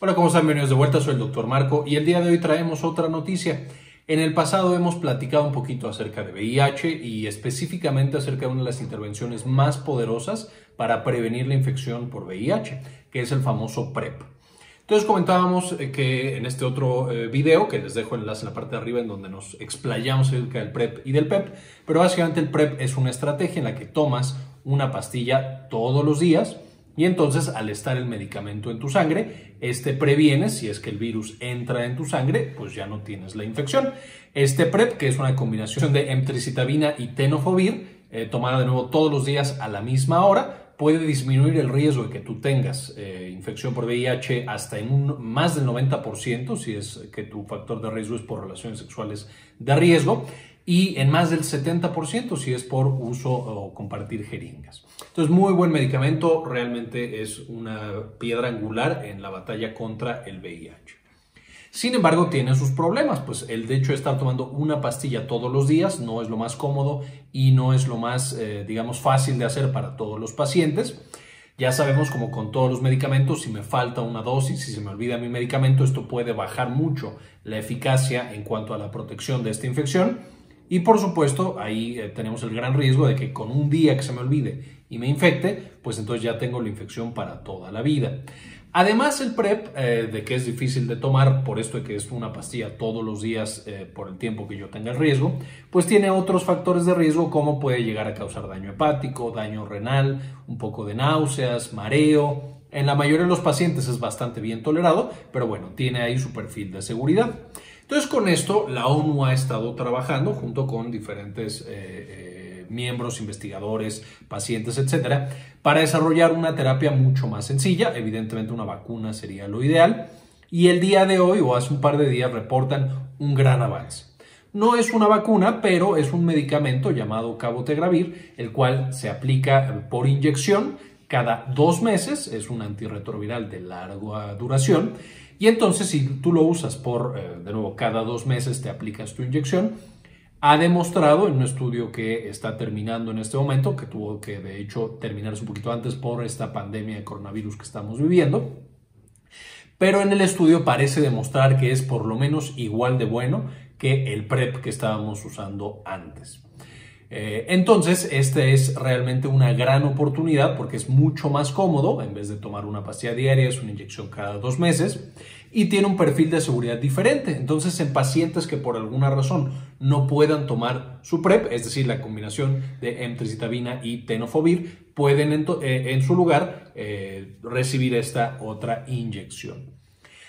Hola, ¿cómo están? Bienvenidos de vuelta, soy el doctor Marco y el día de hoy traemos otra noticia. En el pasado hemos platicado un poquito acerca de VIH y específicamente acerca de una de las intervenciones más poderosas para prevenir la infección por VIH, que es el famoso PrEP. Entonces comentábamos eh, que en este otro eh, video, que les dejo el enlace en la parte de arriba en donde nos explayamos acerca del PrEP y del PEP, pero básicamente el PrEP es una estrategia en la que tomas una pastilla todos los días, y entonces, al estar el medicamento en tu sangre, este previene, si es que el virus entra en tu sangre, pues ya no tienes la infección. Este PrEP, que es una combinación de emtricitabina y tenofovir, eh, tomada de nuevo todos los días a la misma hora, puede disminuir el riesgo de que tú tengas eh, infección por VIH hasta en un, más del 90%, si es que tu factor de riesgo es por relaciones sexuales de riesgo, y en más del 70% si es por uso o compartir jeringas. Entonces, muy buen medicamento, realmente es una piedra angular en la batalla contra el VIH. Sin embargo, tiene sus problemas, pues el de hecho estar tomando una pastilla todos los días no es lo más cómodo y no es lo más, eh, digamos, fácil de hacer para todos los pacientes. Ya sabemos, como con todos los medicamentos, si me falta una dosis, si se me olvida mi medicamento, esto puede bajar mucho la eficacia en cuanto a la protección de esta infección y por supuesto, ahí eh, tenemos el gran riesgo de que con un día que se me olvide y me infecte, pues entonces ya tengo la infección para toda la vida. Además, el PrEP, eh, de que es difícil de tomar, por esto de que es una pastilla todos los días eh, por el tiempo que yo tenga el riesgo, pues tiene otros factores de riesgo como puede llegar a causar daño hepático, daño renal, un poco de náuseas, mareo. En la mayoría de los pacientes es bastante bien tolerado, pero bueno, tiene ahí su perfil de seguridad. Entonces, con esto, la ONU ha estado trabajando junto con diferentes eh, eh, miembros, investigadores, pacientes, etcétera, para desarrollar una terapia mucho más sencilla. Evidentemente, una vacuna sería lo ideal. Y el día de hoy, o hace un par de días, reportan un gran avance. No es una vacuna, pero es un medicamento llamado cabotegravir, el cual se aplica por inyección cada dos meses, es un antirretroviral de larga duración y entonces, si tú lo usas por, eh, de nuevo, cada dos meses te aplicas tu inyección, ha demostrado en un estudio que está terminando en este momento, que tuvo que de hecho terminarse un poquito antes por esta pandemia de coronavirus que estamos viviendo, pero en el estudio parece demostrar que es por lo menos igual de bueno que el PrEP que estábamos usando antes. Eh, entonces, esta es realmente una gran oportunidad porque es mucho más cómodo, en vez de tomar una pastilla diaria, es una inyección cada dos meses y tiene un perfil de seguridad diferente. Entonces, en pacientes que por alguna razón no puedan tomar su PrEP, es decir, la combinación de emtricitabina y tenofovir, pueden en, eh, su lugar eh, recibir esta otra inyección.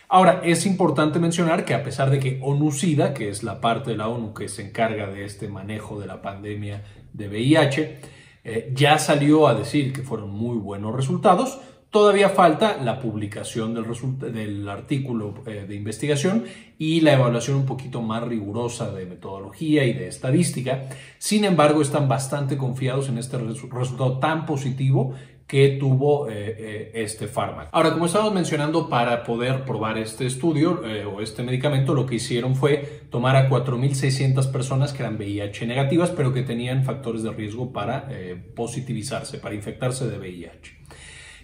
Ahora, es importante mencionar que a pesar de que ONU-SIDA, que es la parte de la ONU que se encarga de este manejo de la pandemia de VIH, eh, ya salió a decir que fueron muy buenos resultados, Todavía falta la publicación del, del artículo eh, de investigación y la evaluación un poquito más rigurosa de metodología y de estadística. Sin embargo, están bastante confiados en este resultado tan positivo que tuvo eh, eh, este fármaco. Ahora, como estábamos mencionando, para poder probar este estudio eh, o este medicamento, lo que hicieron fue tomar a 4.600 personas que eran VIH negativas, pero que tenían factores de riesgo para positivizarse, para infectarse de VIH.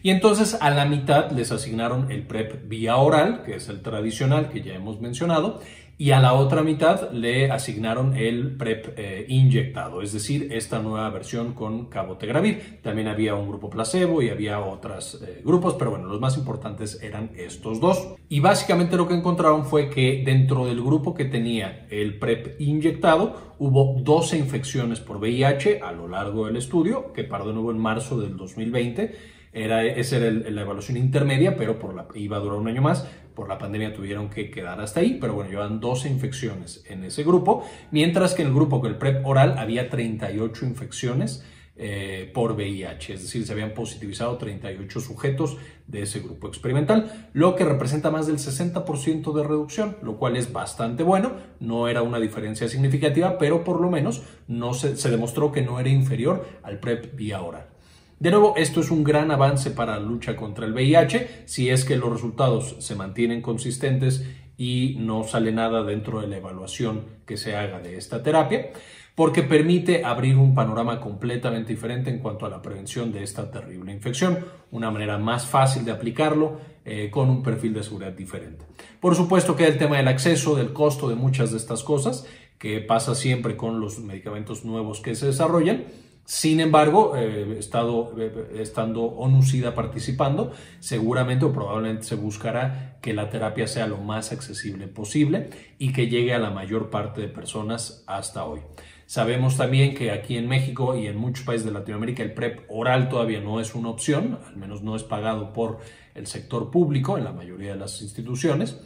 Y entonces a la mitad les asignaron el PrEP vía oral, que es el tradicional que ya hemos mencionado, y a la otra mitad le asignaron el PrEP eh, inyectado, es decir, esta nueva versión con cabotegravir. También había un grupo placebo y había otros eh, grupos, pero bueno, los más importantes eran estos dos. Y básicamente lo que encontraron fue que dentro del grupo que tenía el PrEP inyectado hubo 12 infecciones por VIH a lo largo del estudio, que paró de nuevo en marzo del 2020 era, esa era la evaluación intermedia, pero por la, iba a durar un año más. Por la pandemia tuvieron que quedar hasta ahí, pero bueno, llevan 12 infecciones en ese grupo, mientras que en el grupo con el PrEP oral había 38 infecciones eh, por VIH, es decir, se habían positivizado 38 sujetos de ese grupo experimental, lo que representa más del 60% de reducción, lo cual es bastante bueno, no era una diferencia significativa, pero por lo menos no se, se demostró que no era inferior al PrEP vía oral. De nuevo, esto es un gran avance para la lucha contra el VIH, si es que los resultados se mantienen consistentes y no sale nada dentro de la evaluación que se haga de esta terapia. porque permite abrir un panorama completamente diferente en cuanto a la prevención de esta terrible infección, una manera más fácil de aplicarlo eh, con un perfil de seguridad diferente. Por supuesto que el tema del acceso, del costo de muchas de estas cosas, que pasa siempre con los medicamentos nuevos que se desarrollan, sin embargo, eh, estado, eh, estando ONUCIDA participando, seguramente o probablemente se buscará que la terapia sea lo más accesible posible y que llegue a la mayor parte de personas hasta hoy. Sabemos también que aquí en México y en muchos países de Latinoamérica el PrEP oral todavía no es una opción, al menos no es pagado por el sector público en la mayoría de las instituciones.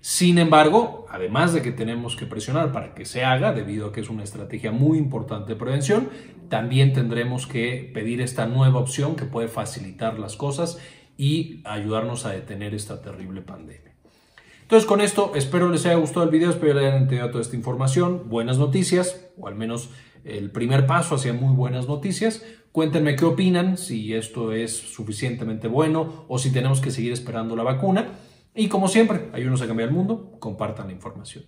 Sin embargo, además de que tenemos que presionar para que se haga, debido a que es una estrategia muy importante de prevención, también tendremos que pedir esta nueva opción que puede facilitar las cosas y ayudarnos a detener esta terrible pandemia. Entonces con esto espero les haya gustado el video, espero les hayan entendido toda esta información, buenas noticias, o al menos el primer paso hacia muy buenas noticias. Cuéntenme qué opinan, si esto es suficientemente bueno o si tenemos que seguir esperando la vacuna. Y como siempre, ayúdenos a cambiar el mundo, compartan la información.